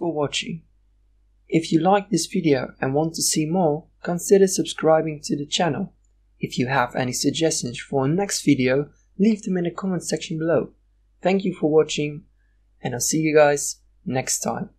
for watching. If you like this video and want to see more, consider subscribing to the channel. If you have any suggestions for our next video, leave them in the comment section below. Thank you for watching and I'll see you guys next time.